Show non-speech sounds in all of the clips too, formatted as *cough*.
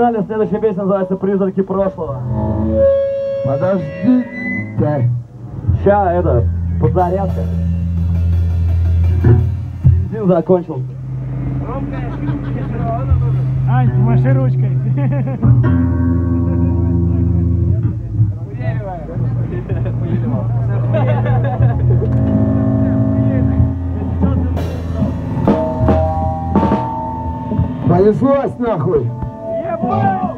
Погнали, следующая песня называется «Призраки прошлого». Подождите. Ща, это, подзарядка. Бензин закончился. Ань, маши ручкой. Понеслась нахуй. Boy!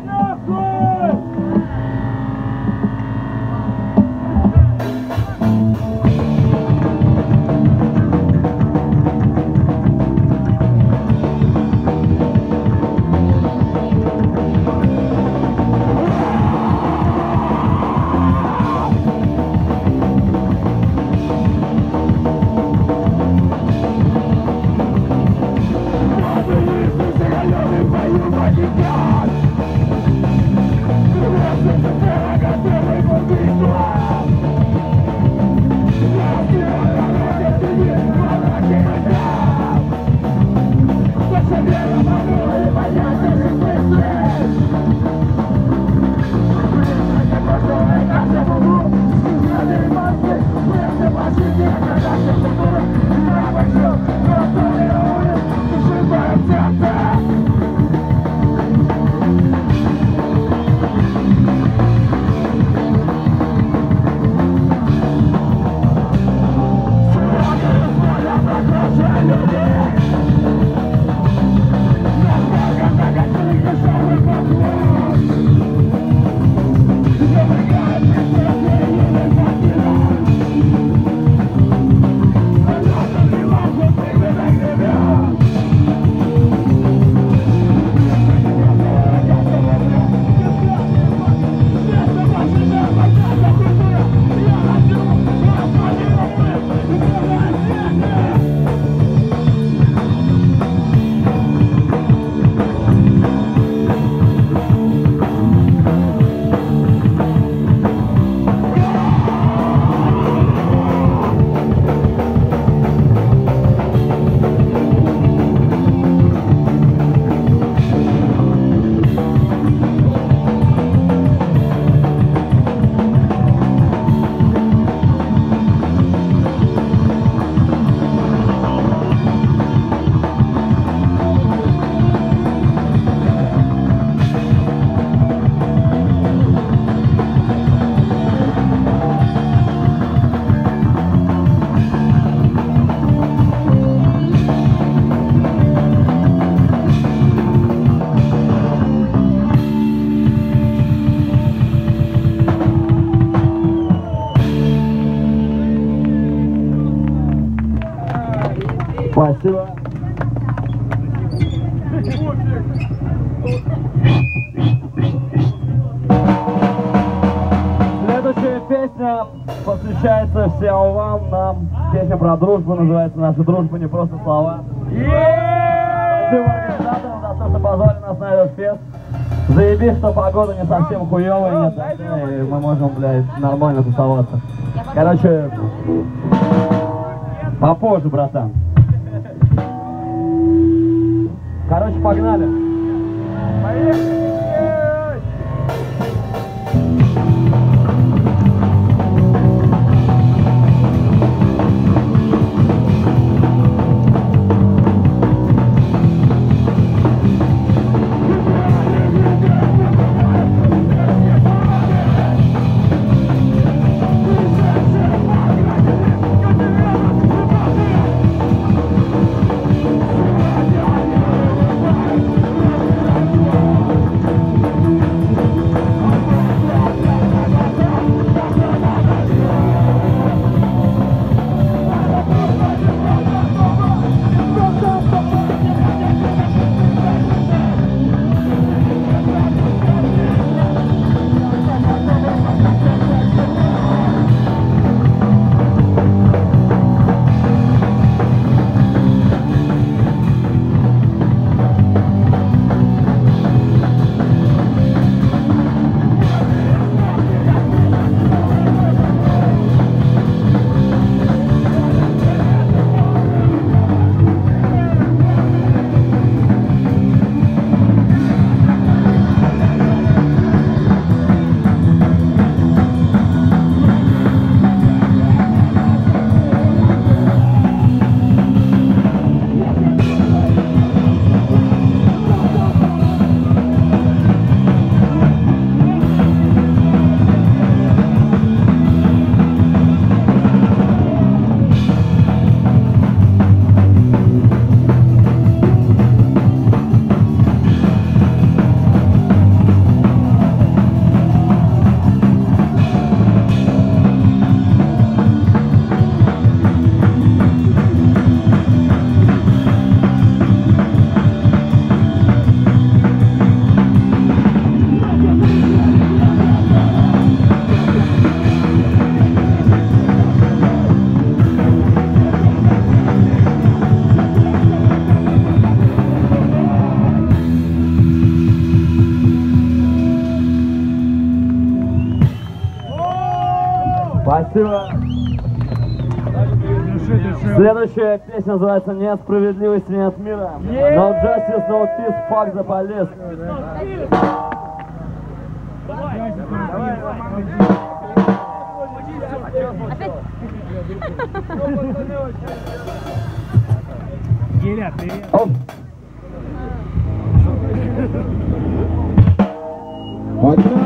Про дружбу называется «Наша дружба не просто слова». Спасибо организаторам за то, что позвали нас на этот фест. Заебись, что погода не совсем хуевая, нет дождя, и мы можем, блядь, нормально тусоваться. Короче, попозже, братан. *laughs* Короче, погнали. Спасибо. Следующая песня называется «Нет справедливости, нет мира». No justice, no peace, fuck the police. Геля, привет. Погнали!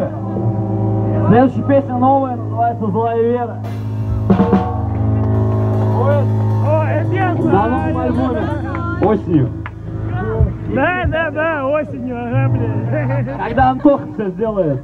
Короче, следующая песня новая, называется «Злая Вера». На новом альбоме. Осенью. Да, да, да, осенью, ага, блядь. Когда Антоха все сделает.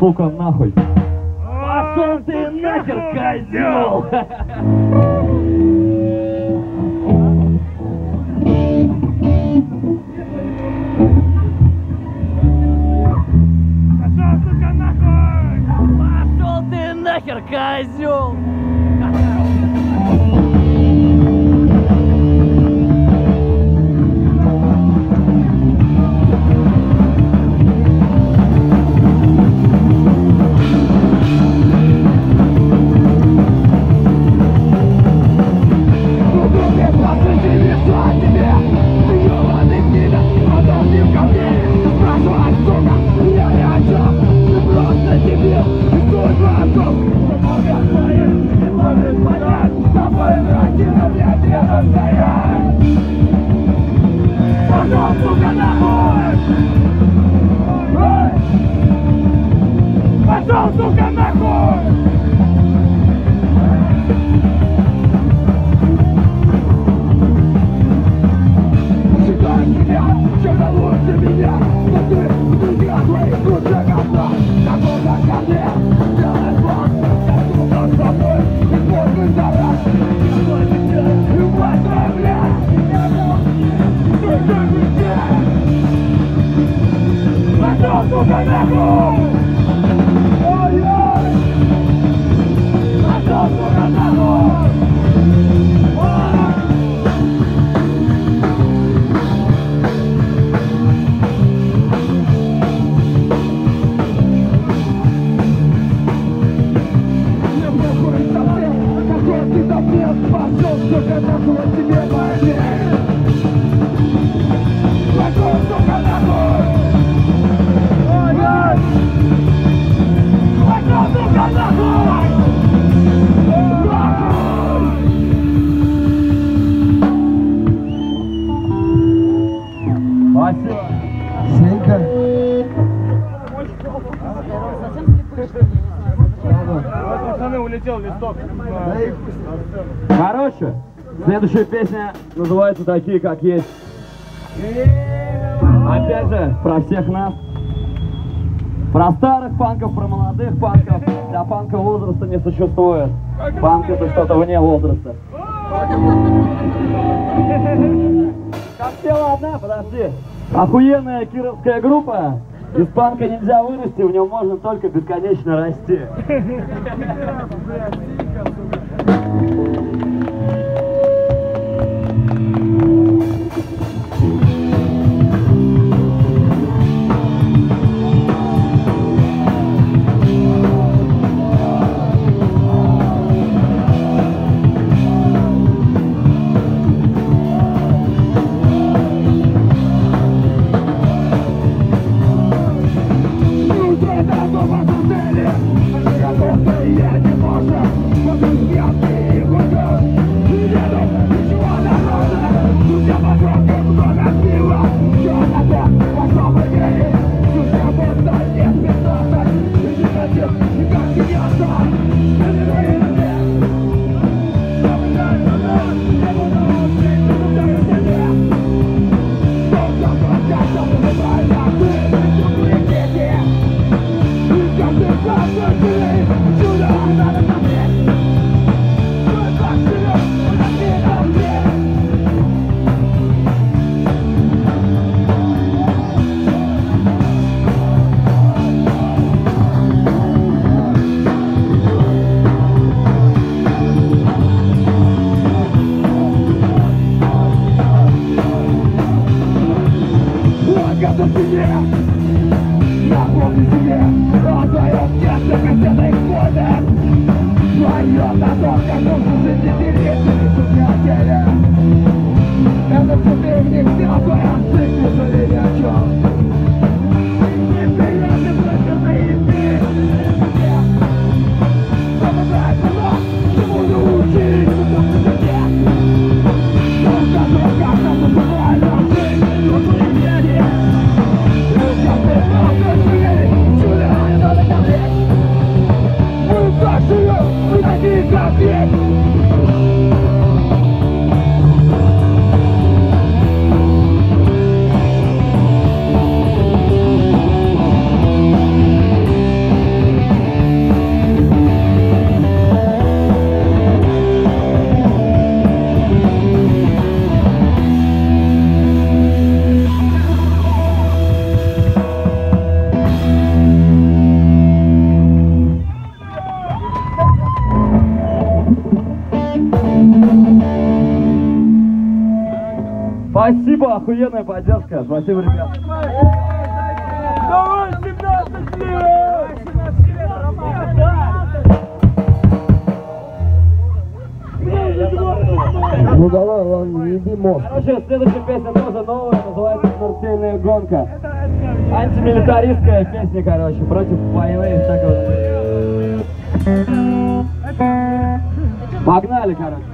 Сука, нахуй». Пошел ты нахер, козел! Пошел, сука, нахуй! Пошел ты нахер, козел! Следующая песня называется «Такие, как есть». Опять же, про всех нас. Про старых панков, про молодых панков. Для панка возраста не существует. Панк это что-то вне возраста. Как тело одна, подожди. Охуенная кировская группа. Из панка нельзя вырасти, в нем можно только бесконечно расти. Это Спасибо, охуенная поддержка. Спасибо, ребят. Давай, 17 лет! 17 лет, Ну давай, ладно, не еби мозг. Короче, следующая песня тоже новая, называется «Смертельная гонка». Антимилитаристская песня, короче, против войны и всякого. Погнали, короче.